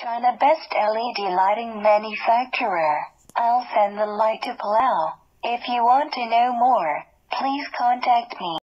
China Best LED Lighting Manufacturer. I'll send the light to Palau. If you want to know more, please contact me.